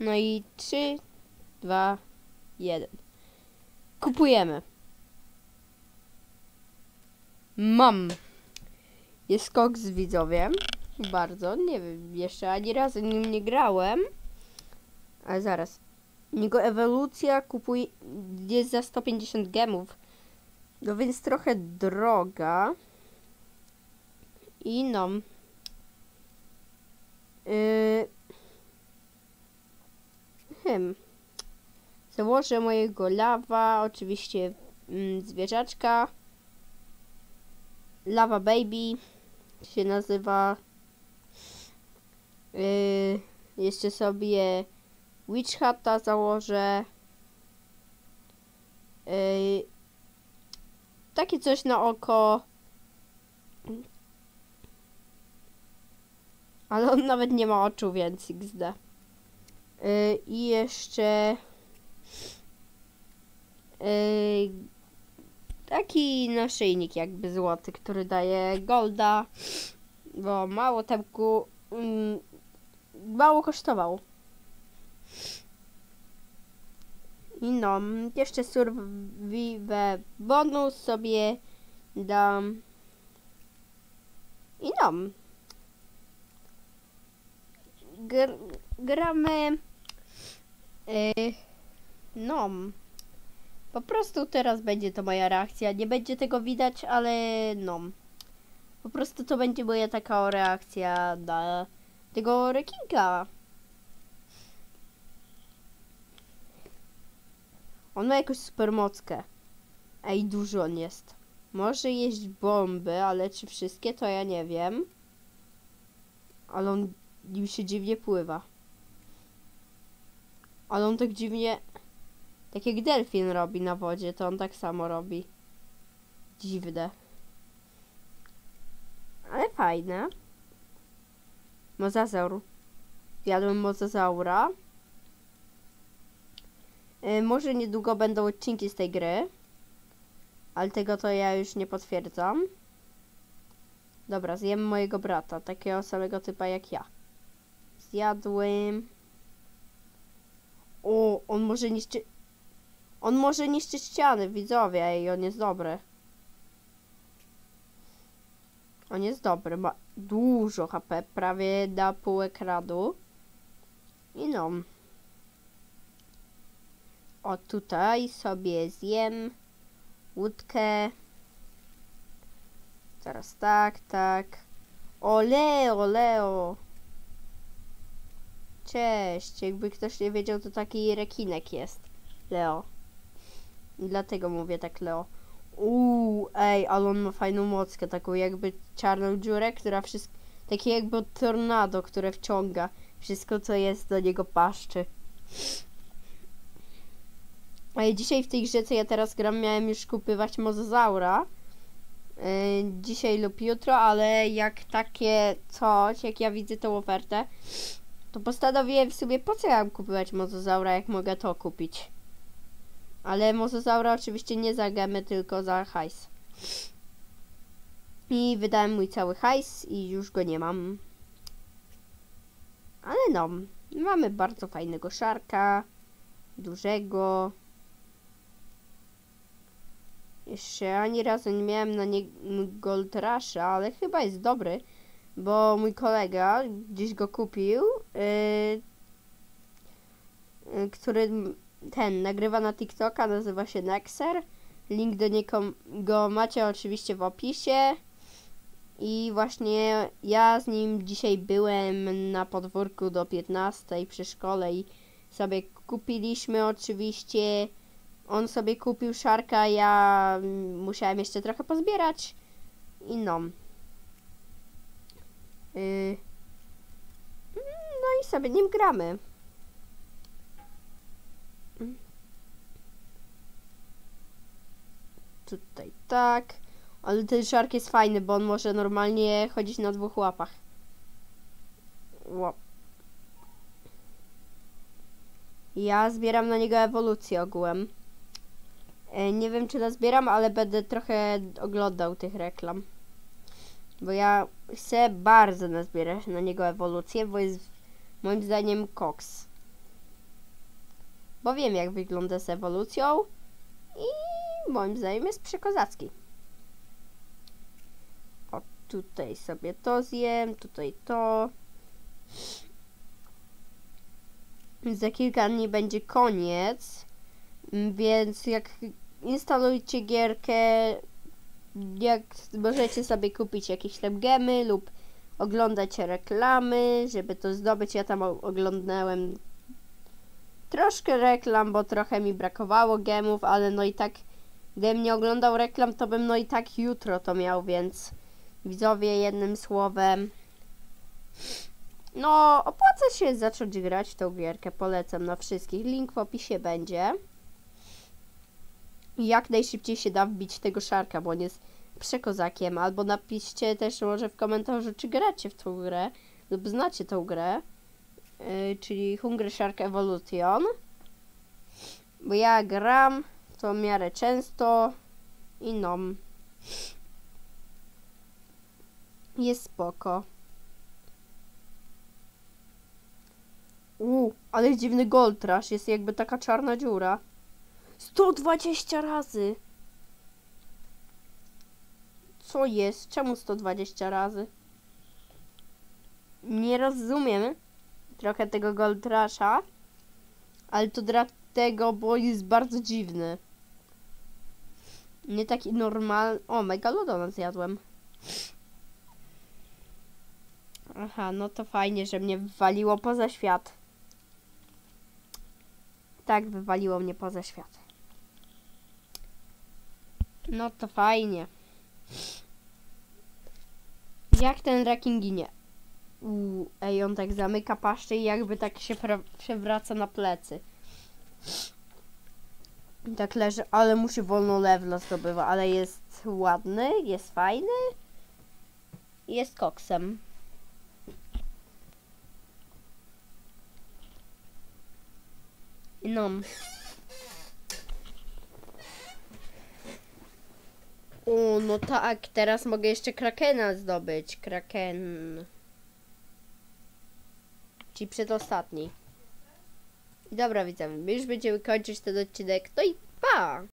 No i 3, 2, 1. Kupujemy. Mam. Jest koks widzowie. Bardzo. Nie wiem, jeszcze ani razu nim nie grałem. Ale zaraz. Jego ewolucja kupuje jest za 150 gemów. No więc trochę droga. I no. Yy. Założę mojego lawa, oczywiście mm, zwierzaczka. Lava Baby się nazywa. Yy, jeszcze sobie Witch Hatta założę. Yy, takie coś na oko. Ale on nawet nie ma oczu, więc XD. Yy, I jeszcze... Yy, taki naszyjnik jakby złoty, który daje golda, bo mało temku, mm, mało kosztował. I no, jeszcze survive bonus sobie dam. I no. Gr gramy. Yy, no. Po prostu teraz będzie to moja reakcja. Nie będzie tego widać, ale no. Po prostu to będzie moja taka reakcja na tego rekinka. On ma jakąś supermockę. Ej, dużo on jest. Może jeść bomby, ale czy wszystkie, to ja nie wiem. Ale on nim się dziwnie pływa. Ale on tak dziwnie... Tak jak delfin robi na wodzie, to on tak samo robi. Dziwne. Ale fajne. Mozazaur. Jadłem mozazaura. Yy, może niedługo będą odcinki z tej gry. Ale tego to ja już nie potwierdzam. Dobra, zjem mojego brata, takiego samego typa jak ja. Zjadłem. O, on może niszczy... On może niszczyć ściany, widzowie, i on jest dobry. On jest dobry, ma dużo HP, prawie na pół ekranu. I no. O, tutaj sobie zjem łódkę. Teraz tak, tak. O, Leo, Leo. Cześć, jakby ktoś nie wiedział, to taki rekinek jest. Leo. Dlatego mówię tak Leo. Uuu, ej, ale on ma fajną mockę, taką jakby czarną dziurę, która wszystko... Takie jakby tornado, które wciąga wszystko, co jest do niego paszczy. A dzisiaj w tej grze, co ja teraz gram, miałem już kupywać mozozaura. Yy, dzisiaj lub jutro, ale jak takie coś, jak ja widzę tą ofertę, to postanowiłem sobie, po co ja mam kupować mozozaura, jak mogę to kupić. Ale mozozaura oczywiście nie za gemy, tylko za hajs. I wydałem mój cały hajs i już go nie mam. Ale no, mamy bardzo fajnego szarka, dużego. Jeszcze ani razu nie miałem na niego Gold Rusha, ale chyba jest dobry, bo mój kolega gdzieś go kupił, yy, yy, który ten nagrywa na TikToka, nazywa się Nexer. Link do niego go macie oczywiście w opisie. I właśnie ja z nim dzisiaj byłem na podwórku do 15 przy szkole i sobie kupiliśmy oczywiście on sobie kupił szarka, ja musiałem jeszcze trochę pozbierać. I no. Yy. I sobie nim gramy. Tutaj tak. Ale ten szark jest fajny, bo on może normalnie chodzić na dwóch łapach. Łap. Ja zbieram na niego ewolucję ogółem. E, nie wiem, czy nazbieram, ale będę trochę oglądał tych reklam. Bo ja chcę bardzo nazbierać na niego ewolucję, bo jest moim zdaniem koks. bo wiem jak wygląda z ewolucją i moim zdaniem jest przekozacki. O, tutaj sobie to zjem, tutaj to. Za kilka dni będzie koniec, więc jak instalujcie gierkę, jak możecie sobie kupić jakieś tam gemy lub oglądać reklamy, żeby to zdobyć. Ja tam oglądałem troszkę reklam, bo trochę mi brakowało gemów, ale no i tak gdybym nie oglądał reklam, to bym no i tak jutro to miał, więc widzowie jednym słowem no opłaca się zacząć grać tą gierkę, polecam na wszystkich, link w opisie będzie. Jak najszybciej się da wbić tego szarka, bo on jest przekozakiem, albo napiszcie też może w komentarzu, czy gracie w tą grę, lub znacie tą grę, yy, czyli Hungry Shark Evolution. Bo ja gram to w miarę często i no. Jest spoko. U, ale dziwny gold rush, jest jakby taka czarna dziura. 120 razy! Co jest? Czemu 120 razy? Nie rozumiem trochę tego Gold Rusha, ale to dlatego, bo jest bardzo dziwny. Nie taki normal... O, Megalodona zjadłem. Aha, no to fajnie, że mnie wywaliło poza świat. Tak, wywaliło mnie poza świat. No to fajnie. Jak ten rekin ginie? Uuu, ej, on tak zamyka paszczę i jakby tak się przewraca na plecy. I tak leży, ale mu się wolno lewla zdobywa, ale jest ładny, jest fajny. Jest koksem. No. O, no tak, teraz mogę jeszcze Krakena zdobyć. Kraken. Czyli przedostatni. I dobra, widzowie, my już będziemy kończyć ten odcinek. No i pa!